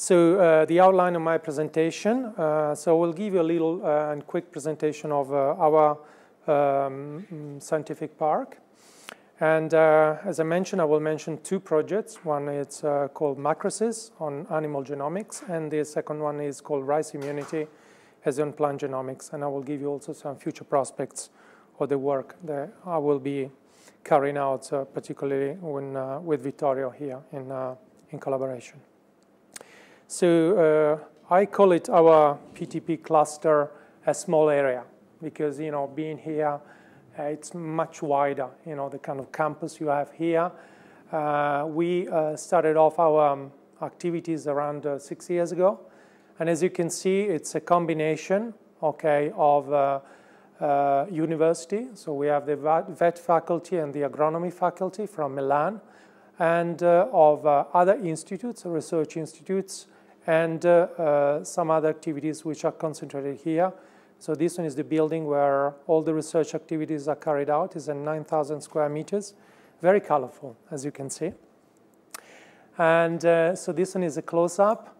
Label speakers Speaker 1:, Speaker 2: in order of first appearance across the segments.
Speaker 1: So uh, the outline of my presentation. Uh, so we'll give you a little uh, and quick presentation of uh, our um, scientific park. And uh, as I mentioned, I will mention two projects. One is uh, called Macrosys on animal genomics, and the second one is called Rice Immunity as on plant genomics. And I will give you also some future prospects of the work that I will be carrying out, particularly when, with Vittorio here in, in collaboration. So uh, I call it our PTP cluster a small area because, you know, being here, uh, it's much wider, you know, the kind of campus you have here. Uh, we uh, started off our um, activities around uh, six years ago. And as you can see, it's a combination, okay, of uh, university. So we have the vet faculty and the agronomy faculty from Milan and of other institutes, research institutes, and uh, uh, some other activities which are concentrated here. So this one is the building where all the research activities are carried out. It's a 9,000 square meters, very colorful, as you can see. And uh, so this one is a close-up.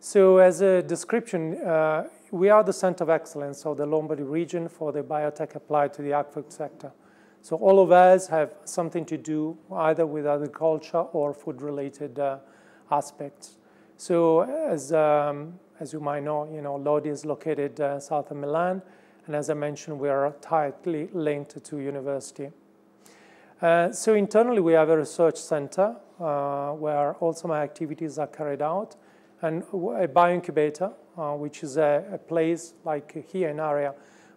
Speaker 1: So as a description, uh, we are the center of excellence of the Lombardy region for the biotech applied to the agri sector. So all of us have something to do either with agriculture or food-related uh, aspects. So as, um, as you might know, you know, Lodi is located uh, south of Milan, and as I mentioned, we are tightly linked to university. Uh, so internally, we have a research center uh, where also my activities are carried out, and a bioincubator, uh, which is a, a, place like here in area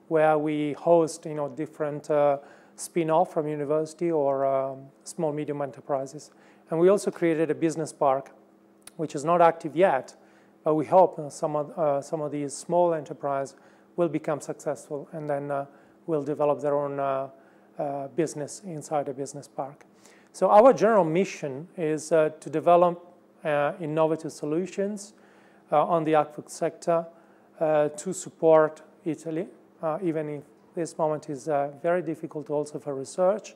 Speaker 1: where we host, you know, different uh, spin-off from university or um, small medium enterprises. And we also created a business park which is not active yet, but we hope some of, uh, some of these small enterprises will become successful and then uh, will develop their own uh, uh business inside a business park. So our general mission is uh, to develop uh, innovative solutions on the aquaculture sector to support Italy, even if this moment is very difficult also for research.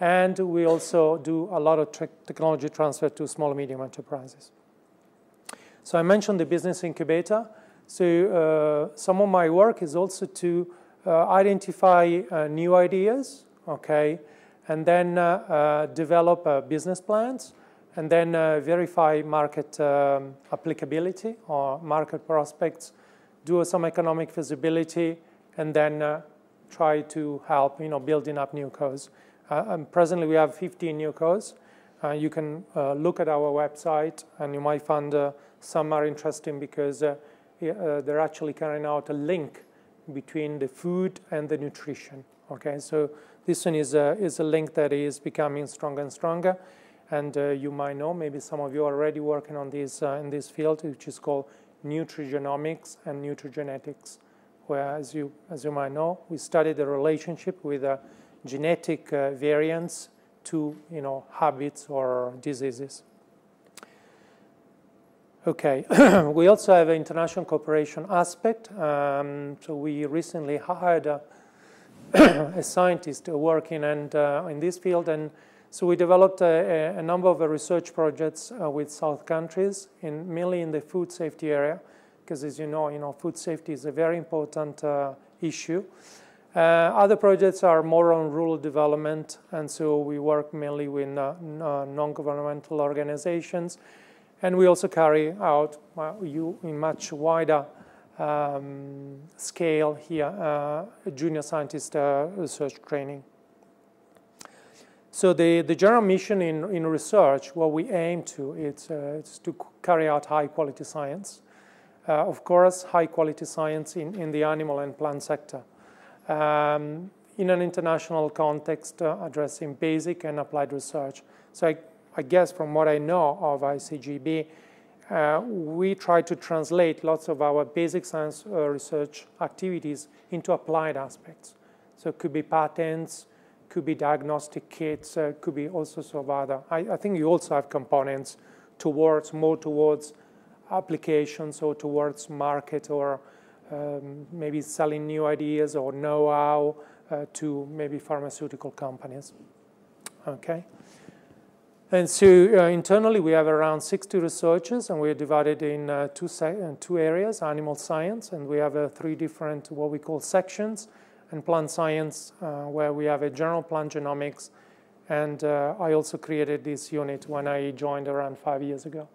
Speaker 1: And we also do a lot of technology transfer to small and medium enterprises. So I mentioned the business incubator. So uh, some of my work is also to uh, identify uh, new ideas, okay, and then uh, uh, develop uh, business plans, and then verify market um, applicability or market prospects, do some economic feasibility, and then try to help, you know, building up new codes. presently, we have 15 new codes. you can look at our website, and you might find some are interesting because uh, uh, they're actually carrying out a link between the food and the nutrition. Okay, so this one is a, is a link that is becoming stronger and stronger. And uh, you might know, maybe some of you are already working on this uh, in this field, which is called nutrigenomics and nutrigenetics, where, as you, as you might know, we study the relationship with uh, genetic uh, variants to you know, habits or diseases. Okay, we also have an international cooperation aspect. Um, so we recently hired a, a scientist working and, uh, in this field, and so we developed a, a number of research projects uh, with South countries, in, mainly in the food safety area, because as you know, you know, food safety is a very important uh, issue. Uh, other projects are more on rural development, and so we work mainly with uh, non-governmental organizations and we also carry out uh, you in much wider um, scale here, uh, junior scientist uh, research training. So the, the general mission in, in research, what we aim to, it's, uh, it's to carry out high quality science. Uh, of course, high quality science in, in the animal and plant sector. Um, in an international context, addressing basic and applied research. So I I guess from what I know of ICGEB, uh, we try to translate lots of our basic science uh, research activities into applied aspects. So it could be patents, could be diagnostic kits, uh, could be all sorts of other. I, I, think you also have components towards, more towards applications or towards market or um, maybe selling new ideas or know-how uh, to maybe pharmaceutical companies. Okay. And so uh, internally, we have around 60 researchers, and we're divided in uh, two, in two areas, animal science, and we have uh, three different, what we call sections, and plant science, uh, where we have a general plant genomics, and uh, I also created this unit when I joined around five years ago.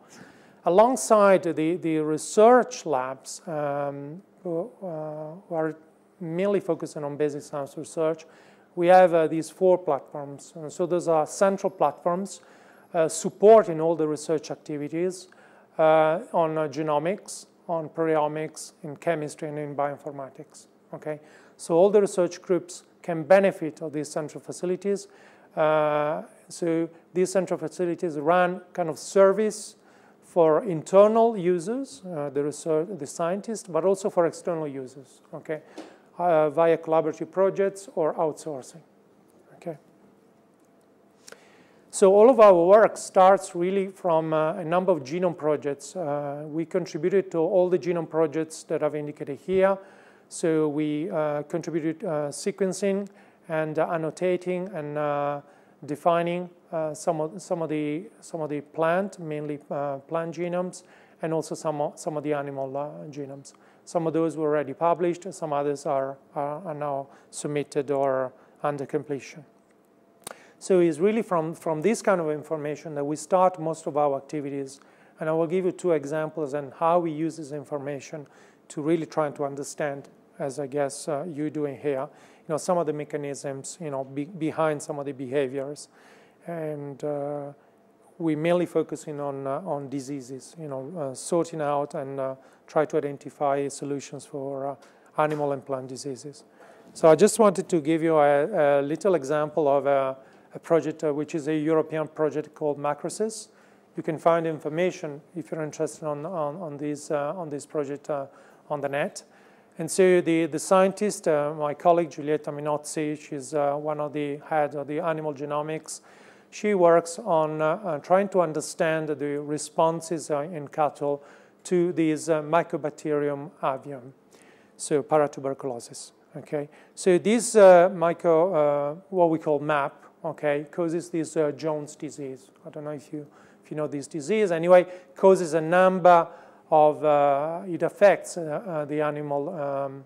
Speaker 1: Alongside the, the research labs, um, are mainly focusing on basic science research, we have these four platforms. And so those are central platforms, uh, support in all the research activities uh, on uh, genomics, on proteomics, in chemistry, and in bioinformatics. Okay, so all the research groups can benefit of these central facilities. so these central facilities run kind of service for internal users, uh, the research, the scientists, but also for external users, okay, uh, via collaborative projects or outsourcing. So all of our work starts really from uh, a number of genome projects. Uh, we contributed to all the genome projects that I've indicated here. So we uh, contributed uh, sequencing and uh, annotating and uh, defining some of some of the some of the plant, mainly plant genomes, and also some of, some of the animal genomes. Some of those were already published. Some others are, are, are now submitted or under completion. So it's really from, from this kind of information that we start most of our activities. And I will give you two examples and how we use this information to really try to understand, as I guess uh, you're doing here, you know, some of the mechanisms, you know, be, behind some of the behaviors. And uh, we mainly focusing on, uh, on diseases, you know, uh, sorting out and uh, try to identify solutions for uh, animal and plant diseases. So I just wanted to give you a, a little example of a a project uh, which is a European project called Macrosys. You can find information if you're interested on, on, on, these, uh, on this project uh, on the net. And so the, the scientist, uh, my colleague Giulietta Minozzi, she's uh, one of the head of the animal genomics. She works on uh, trying to understand the responses in cattle to this Mycobacterium avium, so paratuberculosis. Okay, so this myco, what we call MAP, okay, causes this uh, Johne's disease. I don't know if you, if you know this disease. Anyway, causes a number of, uh, it affects uh, uh the animal um,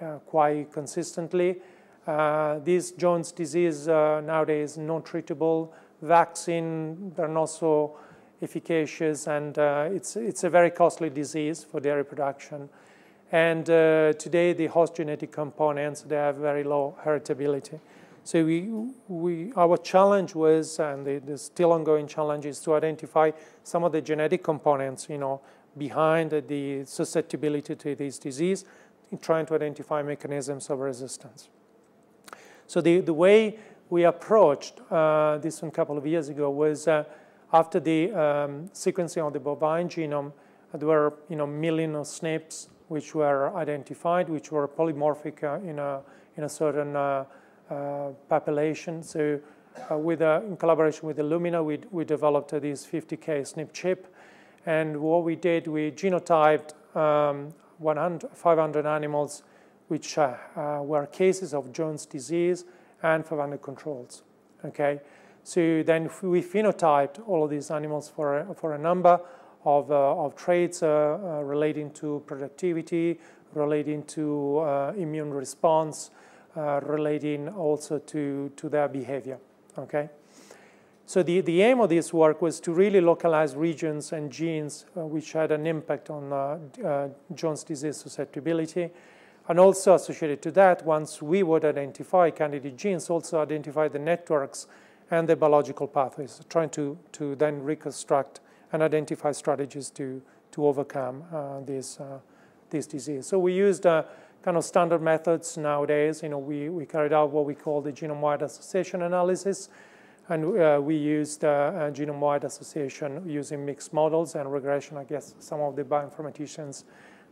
Speaker 1: uh, quite consistently. Uh, this Johne's disease nowadays non treatable. Vaccine, they're not so efficacious, and it's, it's a very costly disease for dairy production. And today, the host genetic components, they have very low heritability. So we, we, our challenge was, and the, the, still ongoing challenge is to identify some of the genetic components, you know, behind the susceptibility to this disease, in trying to identify mechanisms of resistance. So the, the way we approached uh, this one a couple of years ago was uh, after the um, sequencing of the bovine genome, there were you know millions of SNPs which were identified, which were polymorphic uh, in a in a certain uh, population. So uh, with, uh, in collaboration with Illumina, we, we developed this 50K SNP chip. And what we did, we genotyped um, 100, 500 animals which uh, uh, were cases of Johne's disease and 500 controls. Okay, so then we phenotyped all of these animals for a, for a number of, uh, of traits relating to productivity, relating to immune response, uh, relating also to, to their behavior, okay? So the, the aim of this work was to really localize regions and genes uh, which had an impact on uh, uh, Johne's disease susceptibility. And also associated to that, once we would identify candidate genes, also identify the networks and the biological pathways, trying to, to then reconstruct and identify strategies to, to overcome uh, this, uh, this disease. So we used kind of standard methods nowadays. You know, we, we carried out what we call the genome-wide association analysis, and uh, we used uh, genome-wide association using mixed models and regression. I guess some of the bioinformaticians,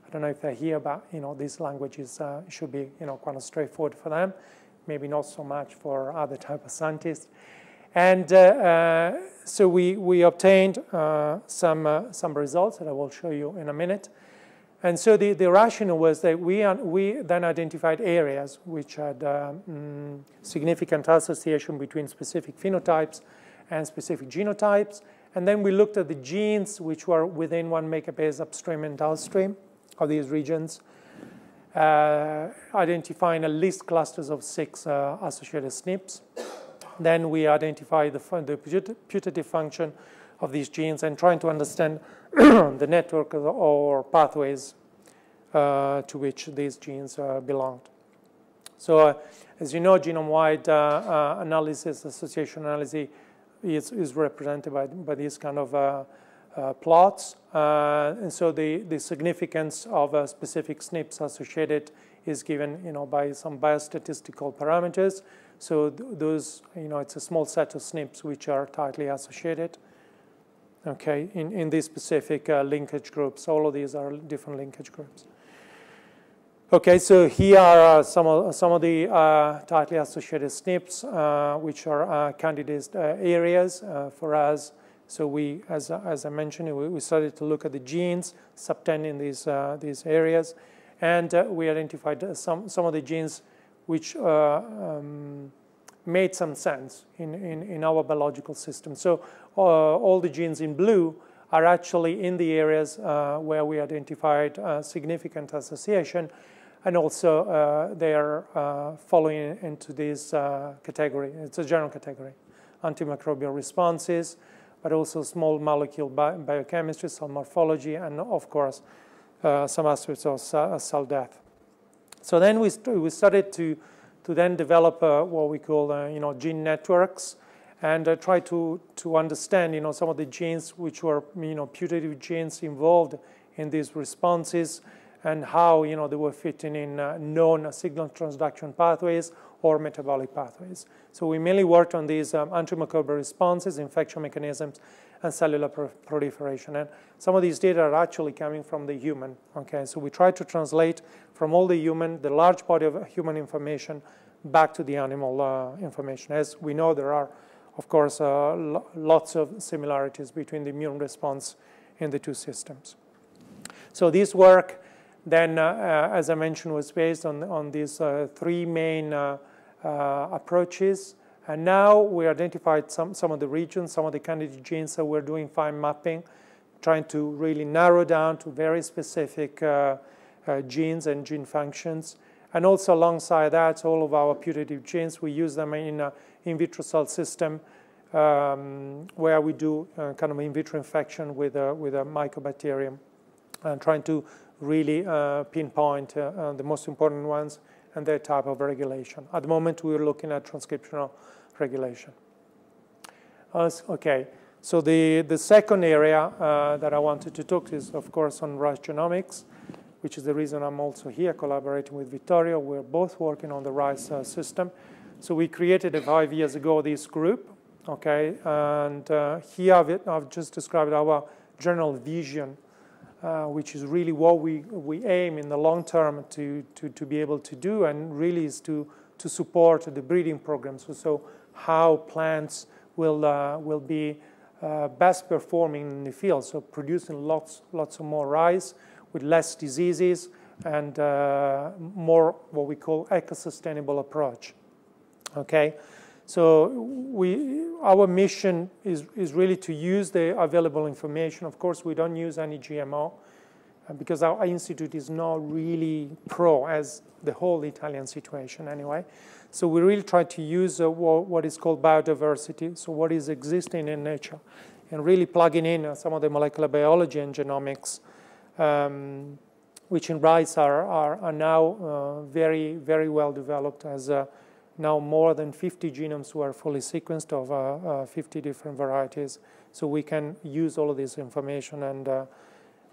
Speaker 1: I don't know if they're here, but you know, these languages uh, should be you know kind of straightforward for them. Maybe not so much for other type of scientists. And uh, uh, so we, we obtained uh, some, some results that I will show you in a minute. And so the, the rationale was that we, we then identified areas which had mm, significant association between specific phenotypes and specific genotypes. And then we looked at the genes which were within one megabase upstream and downstream of these regions, uh, identifying at least clusters of six uh, associated SNPs. Then we identify the, the putative function of these genes and trying to understand the network or pathways uh, to which these genes uh, belonged. So uh, as you know, genome-wide uh, uh, analysis, association analysis is, is represented by, by these kind of uh, plots. and so the, the significance of specific SNPs associated is given you know, by some biostatistical parameters. So th those, you know, it's a small set of SNPs which are tightly associated, okay, in, in these specific uh, linkage groups. All of these are different linkage groups. Okay, so here are uh, some, of, some of the uh, tightly associated SNPs, uh, which are uh, candidate uh, areas for us. So we, as, as I mentioned, we, we, started to look at the genes subtending these, these areas, and we identified some, some of the genes which um, made some sense in, in, in, our biological system. So uh, all the genes in blue are actually in the areas uh, where we identified significant association, and also uh, they are uh, following into this uh, category. It's a general category, antimicrobial responses, but also small molecule bi biochemistry, cell morphology, and of course, some aspects of cell death. So then we, st we started to, to then develop uh, what we call uh, you know, gene networks and uh, try to, to understand you know, some of the genes which were you know, putative genes involved in these responses and how you know, they were fitting in uh, known signal transduction pathways or metabolic pathways. So we mainly worked on these um, antimicrobial responses, infection mechanisms, and cellular proliferation. And some of these data are actually coming from the human. Okay, so we try to translate from all the human, the large body of human information, back to the animal uh, information. As we know, there are, of course, uh, lo lots of similarities between the immune response in the two systems. So this work, then, uh, uh as I mentioned, was based on, on these uh, three main uh, approaches. And now we identified some, some of the regions, some of the candidate genes that we're doing fine mapping, trying to really narrow down to very specific uh, uh, genes and gene functions. And also alongside that, all of our putative genes, we use them in an in vitro cell system um, where we do uh, kind of in vitro infection with a, with a mycobacterium and trying to really uh, pinpoint uh, uh, the most important ones and their type of regulation. At the moment, we're looking at transcriptional regulation. Uh, okay, so the, the second area uh, that I wanted to talk is, of course, on rice genomics, which is the reason I'm also here collaborating with Vittorio. We're both working on the rice uh, system. So we created five years ago this group, okay, and uh, here I've, I've, just described our general vision, uh, which is really what we, we aim in the long term to, to, to be able to do, and really is to, to support the breeding programs. So, so how plants will, uh, will be uh, best performing in the field, so producing lots, lots of more rice with less diseases and uh, more what we call eco-sustainable approach. Okay, so we, our mission is, is really to use the available information. Of course, we don't use any GMO because our institute is not really pro as the whole Italian situation anyway. So we really try to use uh, what is called biodiversity, so what is existing in nature, and really plugging in uh, some of the molecular biology and genomics, um, which in rice are, are, are now uh, very, very well developed as uh, now more than 50 genomes were fully sequenced of uh, uh, 50 different varieties. So we can use all of this information and,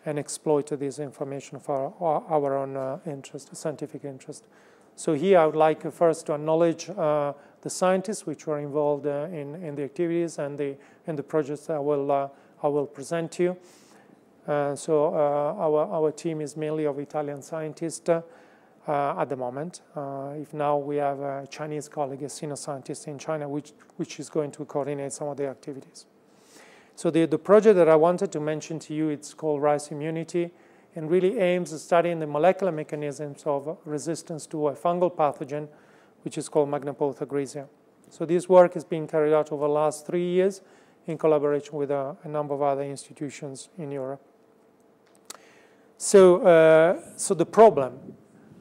Speaker 1: and exploit this information for our, own interest, scientific interest. So here I would like first to acknowledge uh, the scientists which were involved uh, in, in the activities and the, in the projects I will, uh, I will present to you. Uh, so uh, our, our team is mainly of Italian scientists uh, at the moment. if now we have a Chinese colleague, a senior scientist in China, which, which is going to coordinate some of the activities. So the, the project that I wanted to mention to you, it's called Rice Immunity and really aims at studying the molecular mechanisms of resistance to a fungal pathogen, which is called Magnaporthe grisea. So this work has been carried out over the last three years in collaboration with a, a number of other institutions in Europe. So, uh, so the problem,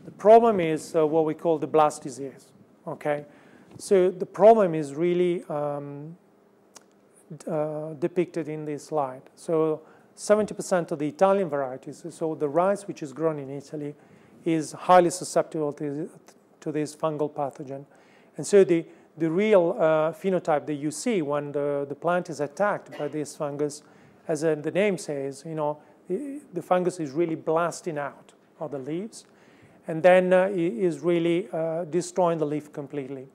Speaker 1: the problem is uh, what we call the blast disease. Okay, so the problem is really um, uh, depicted in this slide. So 70% of the Italian varieties, so the rice which is grown in Italy, is highly susceptible to, to this fungal pathogen. And so the, the real uh, phenotype that you see when the, the plant is attacked by this fungus, as the name says, you know, the, the, fungus is really blasting out of the leaves and then uh, is really uh, destroying the leaf completely.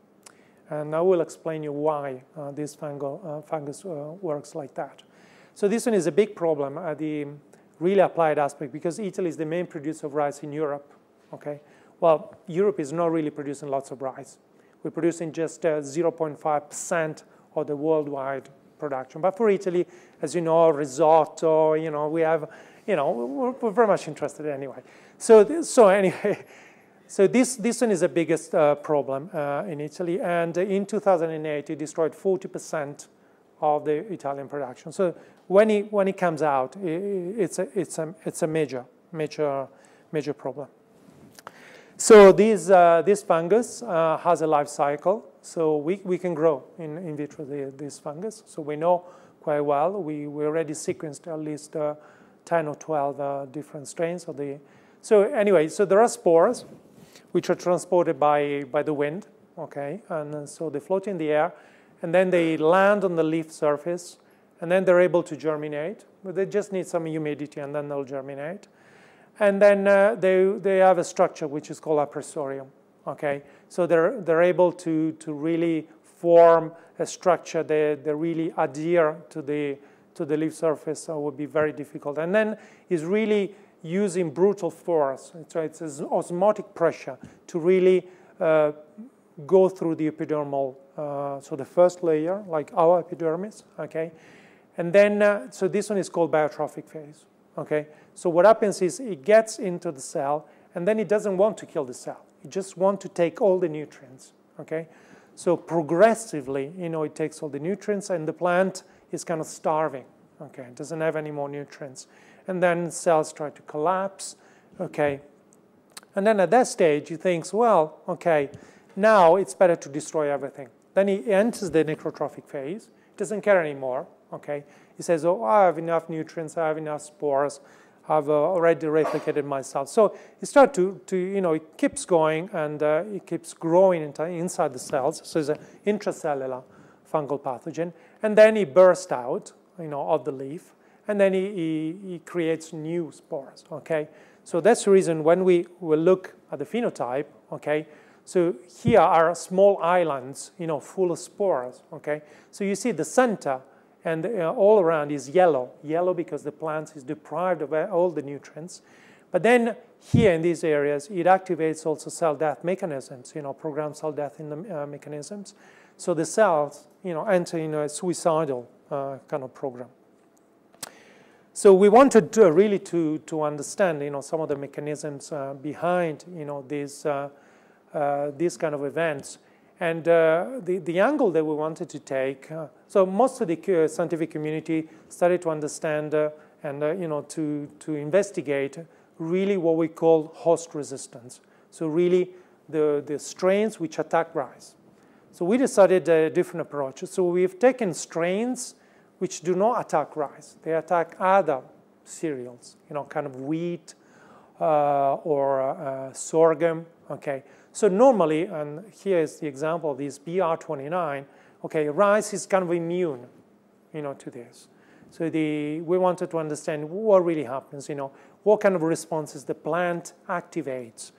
Speaker 1: And I will explain you why uh, this fungal, uh, fungus works like that. So this one is a big problem at the really applied aspect because Italy is the main producer of rice in Europe. Okay, well, Europe is not really producing lots of rice. We're producing just 0.5% uh, of the worldwide production. But for Italy, as you know, risotto, you know, we have, you know, we're, we're very much interested anyway. So, so anyway, so this, this one is the biggest uh, problem uh, in Italy. And in 2008, it destroyed 40% of the Italian production. So when it, when it comes out, it's a, it's a, it's a major, major, major problem. So this, uh, this fungus uh, has a life cycle. So we, we can grow in, in vitro the, this fungus. So we know quite well. We, we already sequenced at least uh, 10 or 12 uh, different strains of the. So anyway, so there are spores which are transported by, by the wind, okay? And so they float in the air, and then they land on the leaf surface, and then they're able to germinate. But they just need some humidity and then they'll germinate. And then uh, they, they have a structure which is called appressorium. Okay, so they're, they're able to, to really form a structure that they really adhere to the, to the leaf surface, so it would be very difficult. And then is really using brutal force, so it's osmotic pressure to really uh, go through the epidermal, uh, so the first layer, like our epidermis, okay, and then, uh, so this one is called biotrophic phase. Okay? So what happens is it gets into the cell, and then it doesn't want to kill the cell. It just wants to take all the nutrients. Okay? So progressively, you know, it takes all the nutrients, and the plant is kind of starving. Okay? It doesn't have any more nutrients. And then cells try to collapse. Okay? And then at that stage, he thinks, well, okay, now it's better to destroy everything. Then he enters the necrotrophic phase, doesn't care anymore, okay? He says, oh, I have enough nutrients, I have enough spores, I've uh, already replicated myself. So he starts to, to, you know, it keeps going and uh, it keeps growing inside the cells. So it's an intracellular fungal pathogen. And then he bursts out, you know, of the leaf. And then he, he, he creates new spores, okay? So that's the reason when we will look at the phenotype, okay, so here are small islands, you know, full of spores, okay? So you see the center and uh, all around is yellow. Yellow because the plant is deprived of all the nutrients. But then here in these areas, it activates also cell death mechanisms, you know, program cell death in the uh, mechanisms. So the cells, you know, enter in a suicidal kind of program. So we wanted to really to, to understand, you know, some of the mechanisms uh, behind, you know, these uh, uh, these kind of events. And uh, the, the angle that we wanted to take, uh, so most of the scientific community started to understand and you know, to, to investigate really what we call host resistance. So really the, the strains which attack rice. So we decided a different approach. So we've taken strains which do not attack rice. They attack other cereals, you know, kind of wheat uh, or uh, sorghum, okay. So normally, and here is the example of this BR29, okay, rice is kind of immune, you know, to this. So the, we wanted to understand what really happens, you know, what kind of responses the plant activates.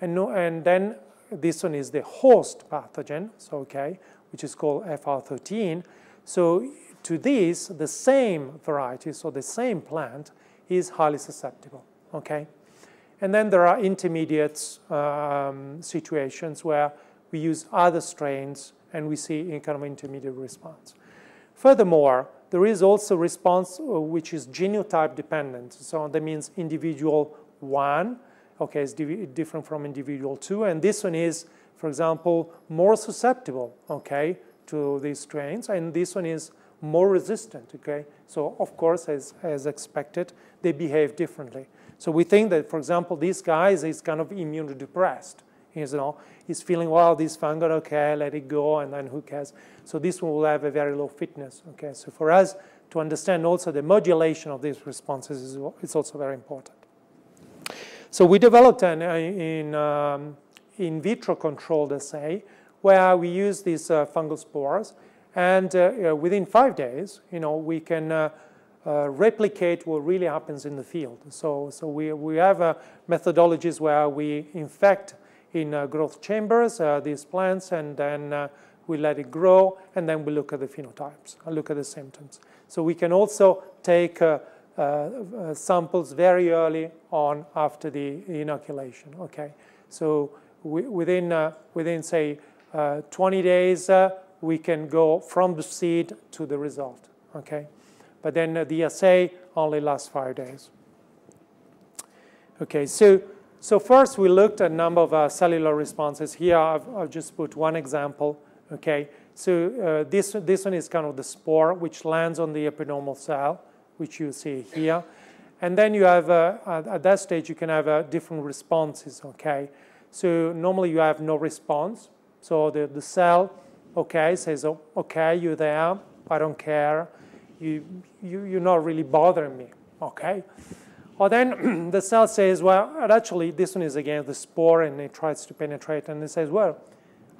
Speaker 1: And, no, and then this one is the host pathogen, so okay, which is called FR13. So to these, the same variety, so the same plant, is highly susceptible, okay? And then there are intermediate um, situations where we use other strains and we see a kind of intermediate response. Furthermore, there is also response uh, which is genotype dependent. So that means individual one, okay, is different from individual two, and this one is for example, more susceptible, okay, to these strains, and this one is more resistant, okay? So of course, as, as expected, they behave differently. So we think that, for example, this guy is kind of immunodepressed. You know, he's feeling, well, this fungal, okay, let it go, and then who cares? So this one will have a very low fitness, okay? So for us to understand also the modulation of these responses is, is also very important. So we developed an uh, in, um, in vitro controlled assay where we use these uh, fungal spores, and uh, within five days, you know, we can uh, uh, replicate what really happens in the field. So, so we, we have uh, methodologies where we infect in growth chambers these plants, and then we let it grow, and then we look at the phenotypes, look at the symptoms. So we can also take uh, samples very early on after the inoculation. Okay, so we, within uh, within say uh, 20 days, we can go from the seed to the result. Okay, but then the assay only lasts five days. Okay, so so first we looked at a number of uh, cellular responses. Here I've, I've, just put one example. Okay, so uh, this this one is kind of the spore which lands on the epidermal cell which you see here. And then you have, uh, at that stage, you can have uh, different responses, okay? So normally you have no response. So the, the cell, okay, says, oh, okay, you're there, I don't care. You, you, you're not really bothering me, okay? Or then the cell says, well, actually, this one is against the spore, and it tries to penetrate, and it says, well,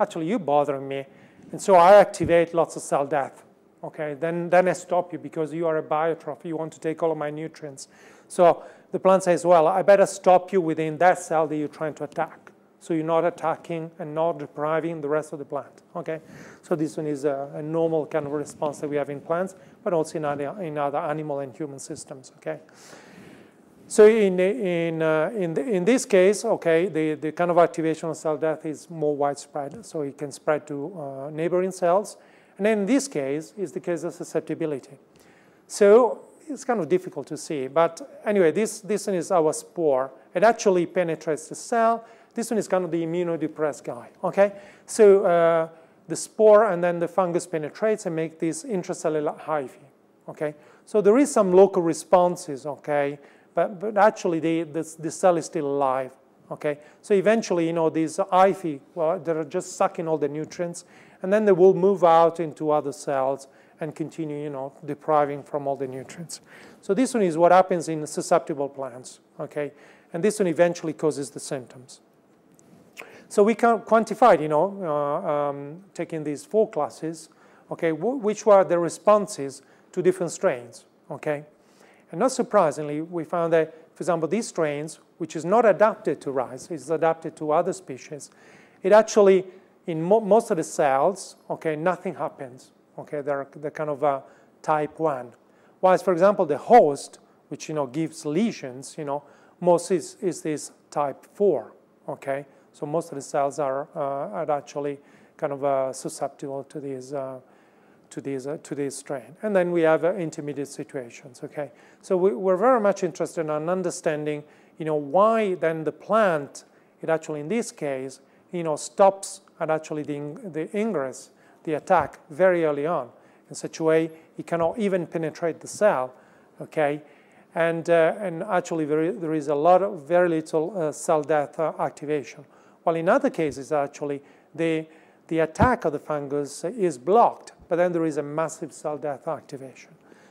Speaker 1: actually, you're bothering me. And so I activate lots of cell death okay, then, then I stop you because you are a biotroph. You want to take all of my nutrients. So the plant says, well, I better stop you within that cell that you're trying to attack. So you're not attacking and not depriving the rest of the plant, okay? So this one is a, a normal kind of response that we have in plants, but also in other, in other animal and human systems, okay? So in, in, uh, in, the, in this case, okay, the, the kind of activation of cell death is more widespread. So it can spread to uh, neighboring cells. And then in this case, is the case of susceptibility. So it's kind of difficult to see. But anyway, this, this one is our spore. It actually penetrates the cell. This one is kind of the immunodepressed guy, okay? So uh, the spore and then the fungus penetrates and make this intracellular hyphae, okay? So there is some local responses, okay? But, but actually, the, the, the cell is still alive, okay? So eventually, you know, these hyphae, well, they're just sucking all the nutrients and then they will move out into other cells and continue, you know, depriving from all the nutrients. So this one is what happens in susceptible plants, okay? And this one eventually causes the symptoms. So we can quantify, you know, uh, um, taking these four classes, okay, which were the responses to different strains, okay? And not surprisingly, we found that, for example, these strains, which is not adapted to rice, is adapted to other species, it actually in mo most of the cells, okay, nothing happens. Okay, they're, they're kind of a type 1. Whilst, for example, the host, which, you know, gives lesions, you know, most is, is this type 4, okay? So most of the cells are, uh, are actually kind of uh, susceptible to these, uh, to, these, uh, to this strain. And then we have uh, intermediate situations, okay? So we, we're very much interested in understanding, you know, why then the plant, it actually in this case, you know, stops at actually the, the ingress, the attack, very early on, in such a way it cannot even penetrate the cell, okay? And, uh, and actually there, there is a lot of very little uh, cell death uh, activation. While in other cases, actually, the, the attack of the fungus is blocked, but then there is a massive cell death activation.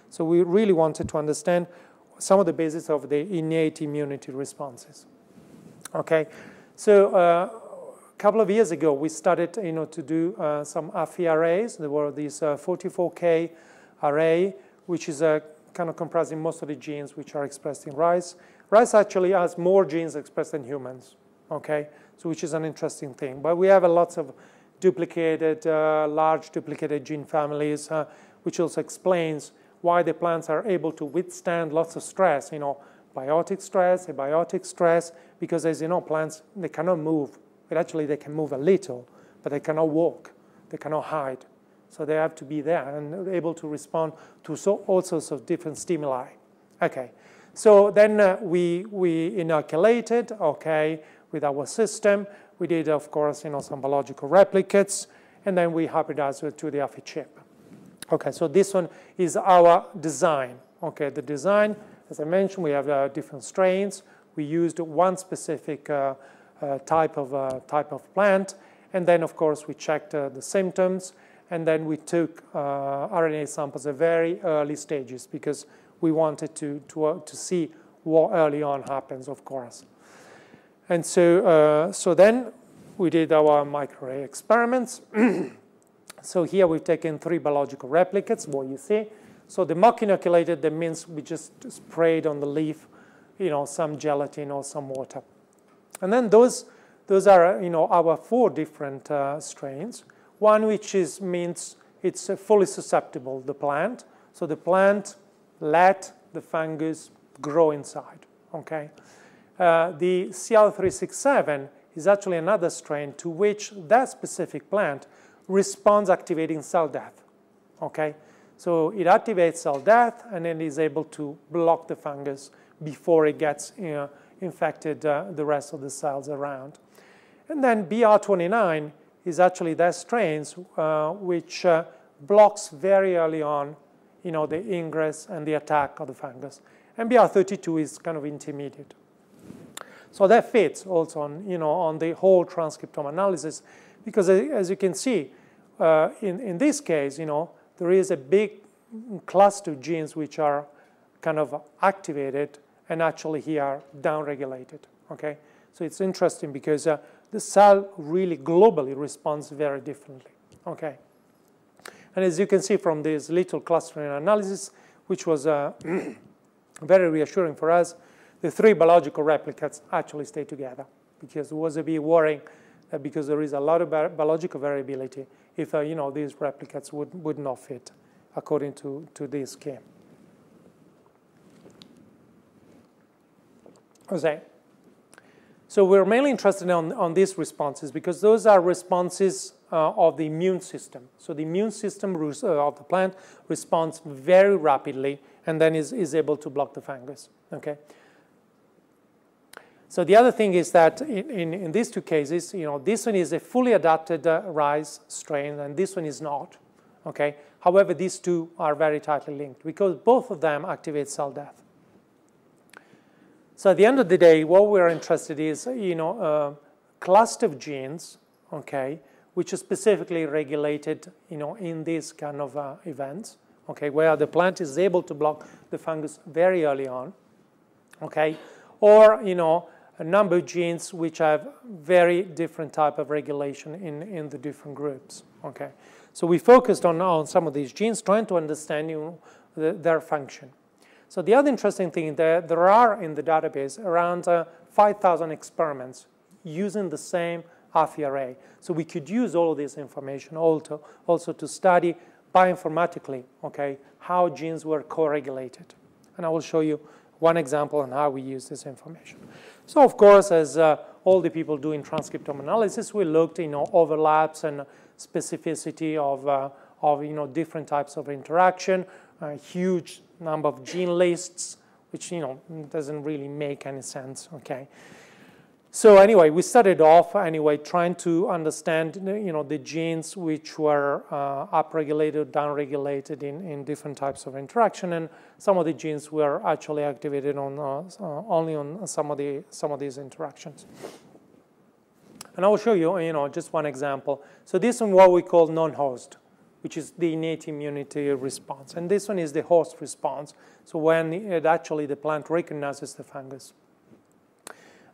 Speaker 1: So we really wanted to understand some of the basis of the innate immunity responses. Okay, so uh, a couple of years ago, we started you know, to do uh, some Affy arrays. There were these uh, 44K array, which is uh, kind of comprising most of the genes which are expressed in rice. Rice actually has more genes expressed than humans, okay? So which is an interesting thing. But we have a lots of duplicated, uh, large duplicated gene families, uh, which also explains why the plants are able to withstand lots of stress, you know, biotic stress, abiotic stress, because as you know, plants, they cannot move but actually they can move a little, but they cannot walk, they cannot hide. So they have to be there and able to respond to so, all sorts of different stimuli. Okay, so then uh, we, we inoculated, okay, with our system. we did, of course, you know, some biological replicates, and then we hybridized it to the Affy chip. Okay, so this one is our design. Okay, the design, as I mentioned, we have uh, different strains. We used one specific uh, uh, type, of, uh, type of plant, and then, of course, we checked uh, the symptoms, and then we took uh, RNA samples at very early stages because we wanted to, to, to see what early on happens, of course. And so, uh, so then we did our microarray experiments. so here we've taken three biological replicates, what you see. So the mock inoculated, that means we just sprayed on the leaf, you know, some gelatin or some water. And then those, those are, you know, our four different uh, strains. One which is, means it's fully susceptible, the plant. So the plant let the fungus grow inside, okay? Uh, the CL367 is actually another strain to which that specific plant responds activating cell death. Okay, so it activates cell death and then is able to block the fungus before it gets you know, infected uh, the rest of the cells around. And then BR29 is actually that strain uh, which uh, blocks very early on you know, the ingress and the attack of the fungus. And BR32 is kind of intermediate. So that fits also on, you know, on the whole transcriptome analysis because as you can see, uh, in, in this case, you know, there is a big cluster of genes which are kind of activated and actually here downregulated, okay? So it's interesting because uh, the cell really globally responds very differently, okay? And as you can see from this little clustering analysis, which was uh, very reassuring for us, the three biological replicates actually stay together because it was a bit worrying that because there is a lot of biological variability if uh, you know, these replicates would, would not fit according to, to this scheme. Jose. So we're mainly interested on, on these responses because those are responses uh, of the immune system. So the immune system uh, of the plant responds very rapidly and then is, is able to block the fungus. Okay. So the other thing is that in, in, in these two cases, you know, this one is a fully adapted uh, rice strain and this one is not. Okay. However, these two are very tightly linked because both of them activate cell death. So at the end of the day, what we're interested in is, you know, a cluster of genes, okay, which is specifically regulated, you know, in these kind of uh, events, okay, where the plant is able to block the fungus very early on, okay, or, you know, a number of genes which have very different type of regulation in, in the different groups, okay. So we focused on, on some of these genes, trying to understand, you know, the, their function. So the other interesting thing, is that there are in the database around uh, 5,000 experiments using the same Affy array. So we could use all of this information also, also to study bioinformatically, okay, how genes were co-regulated. And I will show you one example on how we use this information. So of course, as uh, all the people do in transcriptome analysis, we looked, you know, overlaps and specificity of, uh, of you know, different types of interaction, a huge number of gene lists, which, you know, doesn't really make any sense, okay? So anyway, we started off anyway trying to understand you know the genes which were uh, upregulated, downregulated in, in different types of interaction, and some of the genes were actually activated on uh, uh, only on some of the some of these interactions. And I will show you you know just one example. So this is what we call non-host, which is the innate immunity response, and this one is the host response. So when it actually the plant recognizes the fungus.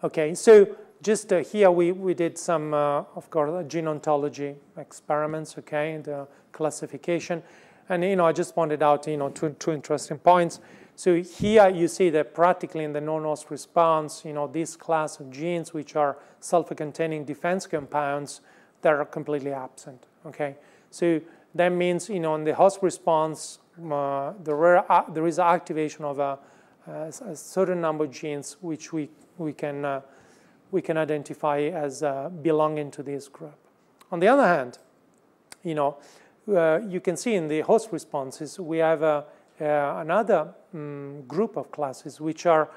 Speaker 1: Okay, so just uh, here we, we did some, uh, of course, gene ontology experiments, okay, the classification. And, you know, I just pointed out, you know, two, two interesting points. So here you see that practically in the non-host response, you know, this class of genes which are sulfur-containing defense compounds, that are completely absent, okay? So that means, you know, in the host response, uh, there, uh, there is activation of a, a certain number of genes which we we can, uh, we can identify as uh, belonging to this group. On the other hand, you know, uh, you can see in the host responses, we have uh, uh, another um, group of classes, which are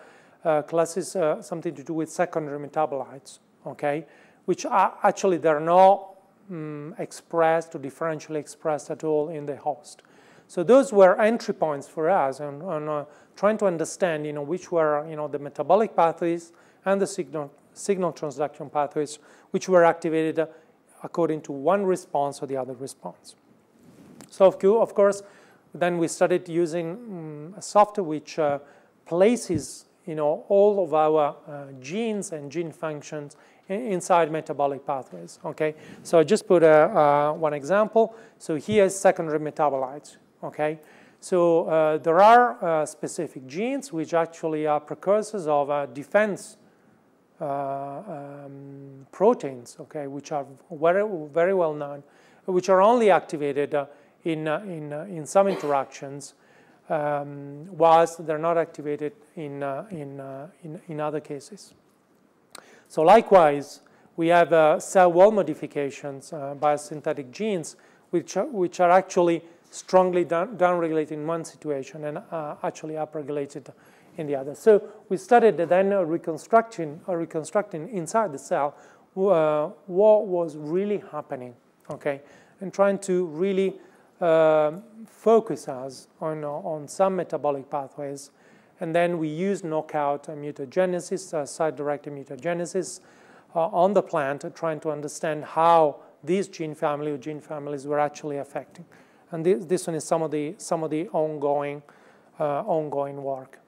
Speaker 1: classes something to do with secondary metabolites, okay, which are actually they're not um, expressed or differentially expressed at all in the host. So those were entry points for us on, on uh, trying to understand, you know, which were, you know, the metabolic pathways and the signal, signal transduction pathways, which were activated according to one response or the other response. So of course, then we started using um, a software which uh, places you know, all of our uh, genes and gene functions inside metabolic pathways, okay? So I just put a, uh, one example. So here's secondary metabolites, okay? So uh, there are uh, specific genes which actually are precursors of uh, defense uh, um, proteins, okay, which are very, very well known, which are only activated in, in, in some interactions um, whilst they're not activated in, uh, in, uh, in, in, other cases. So likewise, we have uh, cell wall modifications uh, biosynthetic genes, which are, which are actually strongly down, downregulated in one situation and uh, actually upregulated in the other. So we started then reconstructing, reconstructing inside the cell uh, what was really happening, okay, and trying to really uh, focus us on, on some metabolic pathways. And then we use knockout mutagenesis, uh, site-directed mutagenesis uh, on the plant, trying to understand how these gene family or gene families were actually affecting. And this, this one is some of the, some of the ongoing, uh, ongoing work.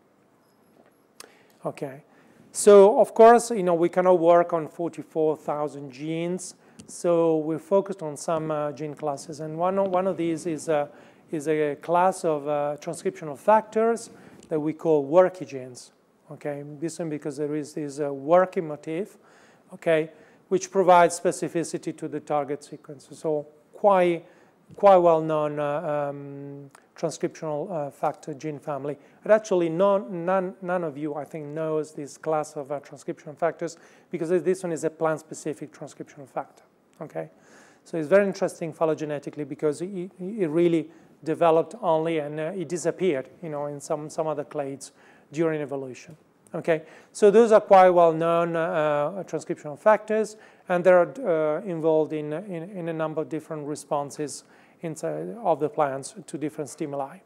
Speaker 1: Okay. So, of course, you know, we cannot work on 44,000 genes. So we focused on some uh, gene classes, and one of, one of these is a, is a class of uh, transcriptional factors that we call WRKY genes. Okay, this one because there is this uh, WRKY motif, okay, which provides specificity to the target sequence. So quite, quite well-known uh, um, transcriptional uh, factor gene family. And actually, none, none, none of you, I think, knows this class of uh, transcriptional factors because this one is a plant-specific transcriptional factor. Okay, so it's very interesting phylogenetically because it, it really developed only and it disappeared, you know, in some some other clades during evolution. Okay, so those are quite well-known uh, transcriptional factors, and they're uh, involved in, in, in a number of different responses inside of the plants to different stimuli.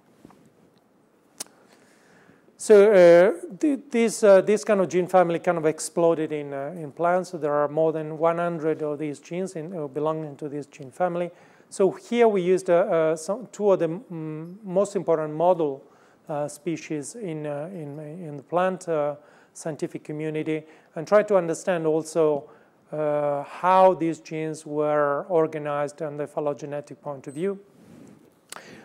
Speaker 1: So uh, th this, uh, this kind of gene family kind of exploded in, uh, in plants. So there are more than 100 of these genes in, uh, belonging to this gene family. So here we used uh, uh, some, two of the most important model species in, in, in the plant scientific community and try to understand also how these genes were organized on the phylogenetic point of view.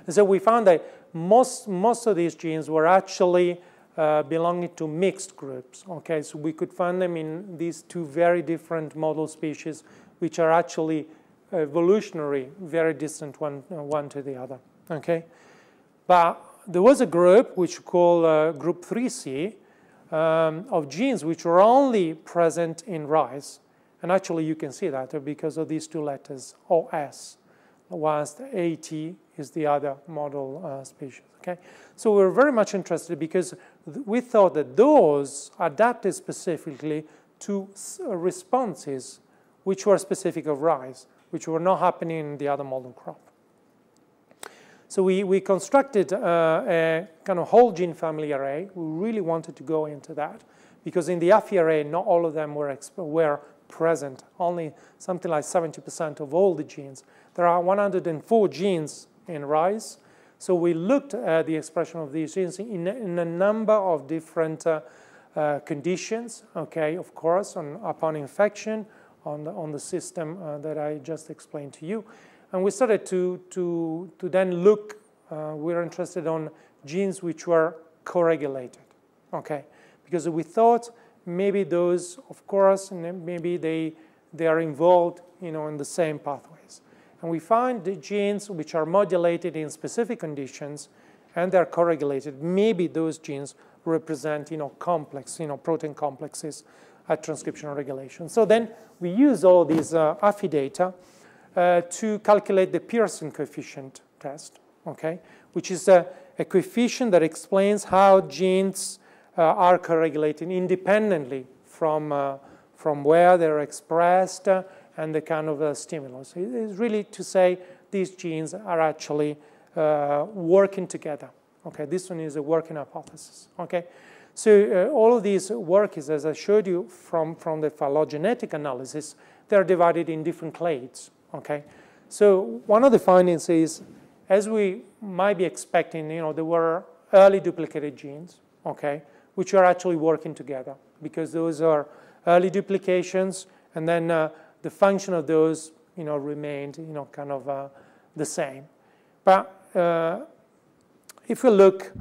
Speaker 1: so we found that most, most of these genes were actually uh, belonging to mixed groups. Okay, so we could find them in these two very different model species, which are actually evolutionary, very distant one, uh, one to the other. Okay, but there was a group which we call uh, group 3C um, of genes which were only present in rice. And actually, you can see that because of these two letters, OS, whilst AT is the other model uh, species. Okay, so we're very much interested because we thought that those adapted specifically to uh, responses which were specific of rice, which were not happening in the other model crop. So we, we constructed uh, a kind of whole gene family array. We really wanted to go into that because in the Affy array, not all of them were, were present, only something like 70% of all the genes. There are 104 genes in rice. So we looked at the expression of these genes in, in a number of different uh, uh, conditions, okay, of course, on, upon infection on the, on the system uh, that I just explained to you. And we started to, to, to then look, uh, we are interested on genes which were co-regulated, okay, because we thought maybe those, of course, and maybe they, they are involved, you know, in the same pathways. And we find the genes which are modulated in specific conditions and they're co-regulated. Maybe those genes represent, you know, complex, you know, protein complexes at transcriptional regulation. So then we use all these uh, Affy data uh, to calculate the Pearson coefficient test, okay, which is a, a coefficient that explains how genes are co-regulating independently from, uh, from where they're expressed, uh, and the kind of uh, stimulus. It is really to say these genes are actually uh, working together. Okay, this one is a working hypothesis. Okay, so uh, all of these work is, as I showed you from, from the phylogenetic analysis, they're divided in different clades. Okay, so one of the findings is, as we might be expecting, you know, there were early duplicated genes, okay, which are actually working together because those are early duplications, and then uh, the function of those, you know, remained, you know, kind of uh, the same. But uh, if we look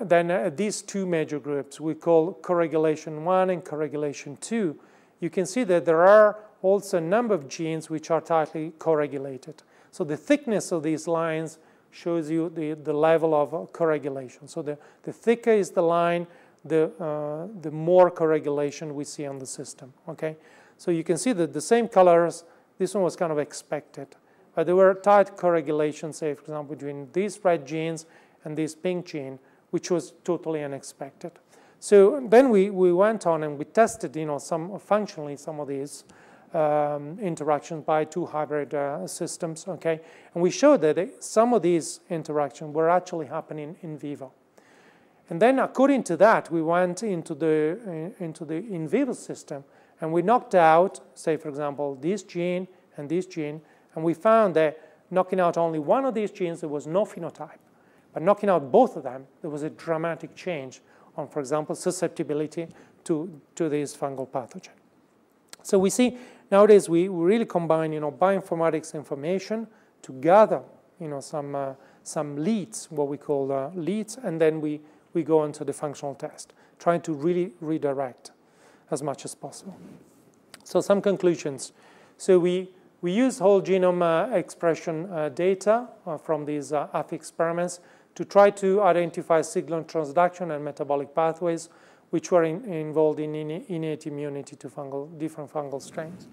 Speaker 1: then uh, these two major groups we call co-regulation 1 and co-regulation 2, you can see that there are also a number of genes which are tightly co-regulated. So the thickness of these lines shows you the, the level of co-regulation. So the, the thicker is the line, the, uh, the more we see on the system, okay? So you can see that the same colors, this one was kind of expected. But there were tight co-regulations, say, for example, between these red genes and this pink gene, which was totally unexpected. So then we, we went on and we tested, you know, some functionally some of these um, interactions by two hybrid uh, systems, okay? And we showed that some of these interactions were actually happening in vivo. And then according to that, we went into the, uh, into the in vivo system and we knocked out, say, for example, this gene and this gene, and we found that knocking out only one of these genes, there was no phenotype. But knocking out both of them, there was a dramatic change on, for example, susceptibility to, to this fungal pathogen. So we see nowadays we really combine, you know, bioinformatics information to gather, you know, some, uh, some leads, what we call uh, leads, and then we, we go into the functional test, trying to really redirect as much as possible. So some conclusions. So we, we use whole genome uh, expression uh, data uh, from these uh, Affy experiments to try to identify signal transduction and metabolic pathways which were in, involved in innate immunity to fungal, different fungal strains.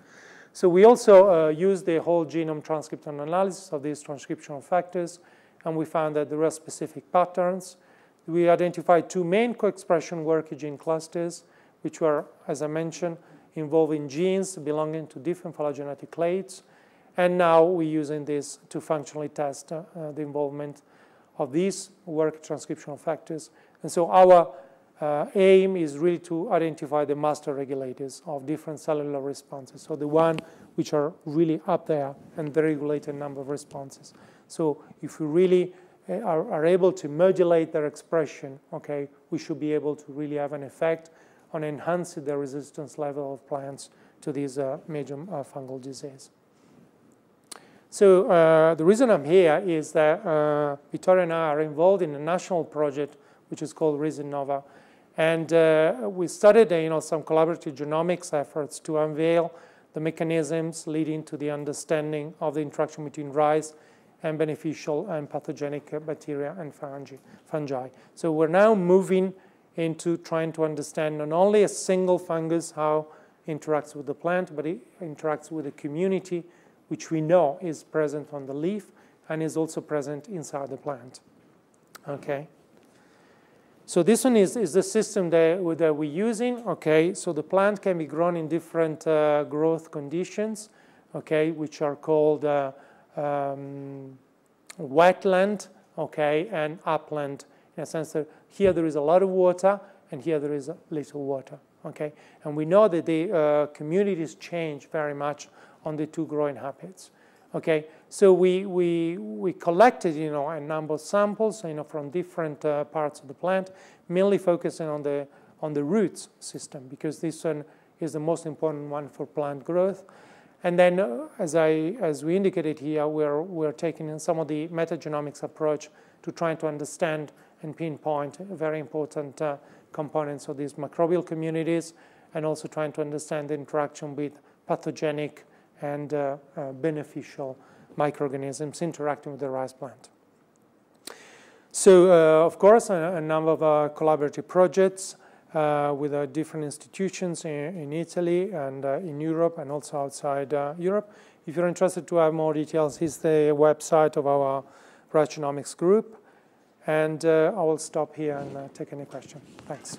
Speaker 1: So we also uh, used the whole genome transcriptome analysis of these transcriptional factors, and we found that there are specific patterns. We identified two main co-expression WRKY gene clusters, which were, as I mentioned, involving genes belonging to different phylogenetic clades. And now we're using this to functionally test uh, the involvement of these WRKY transcriptional factors. And so our uh, aim is really to identify the master regulators of different cellular responses. So the one which are really up there and they regulate a number of responses. So if we really uh, are, are, able to modulate their expression, okay, we should be able to really have an effect on enhancing the resistance level of plants to these uh, major uh, fungal disease. So uh, the reason I'm here is that uh, and I are involved in a national project which is called Risinnova. And uh, we started uh, you know, some collaborative genomics efforts to unveil the mechanisms leading to the understanding of the interaction between rice and beneficial and pathogenic bacteria and fungi. So we're now moving into trying to understand not only a single fungus, how it interacts with the plant, but it interacts with the community which we know is present on the leaf and is also present inside the plant. Okay. So this one is, is the system that, that we're using. Okay, so the plant can be grown in different uh, growth conditions, okay, which are called uh, um, wetland, okay, and upland. In a sense that here there is a lot of water and here there is a little water, okay. And we know that the uh, communities change very much on the two growing habits. Okay, so we, we, we collected, you know, a number of samples, you know, from different uh, parts of the plant, mainly focusing on the, on the roots system, because this one is the most important one for plant growth. And then, uh, as, I, as we indicated here, we're, we're taking some of the metagenomics approach to trying to understand and pinpoint very important uh, components of these microbial communities, and also trying to understand the interaction with pathogenic and uh, uh, beneficial microorganisms interacting with the rice plant. So, uh, of course, a, a number of collaborative projects with different institutions in, in Italy and in Europe and also outside Europe. If you're interested to have more details, here's the website of our Rice Genomics group. And uh, I will stop here and uh, take any questions. Thanks.